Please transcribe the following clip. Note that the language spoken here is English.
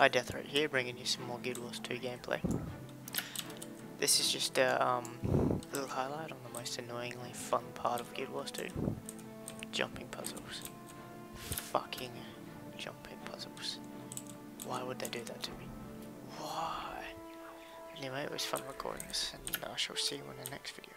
Highdeathrate here, bringing you some more Guild Wars 2 gameplay. This is just a um, little highlight on the most annoyingly fun part of Guild Wars 2. Jumping puzzles. Fucking jumping puzzles. Why would they do that to me? Why? Anyway, it was fun recording this, and I shall see you in the next video.